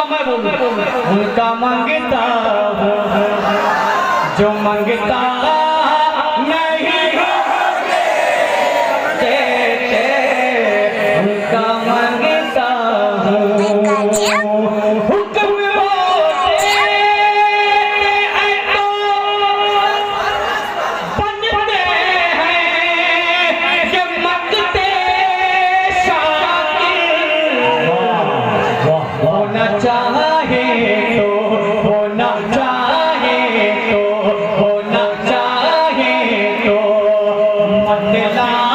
हा मंगा जो मंगा न 下？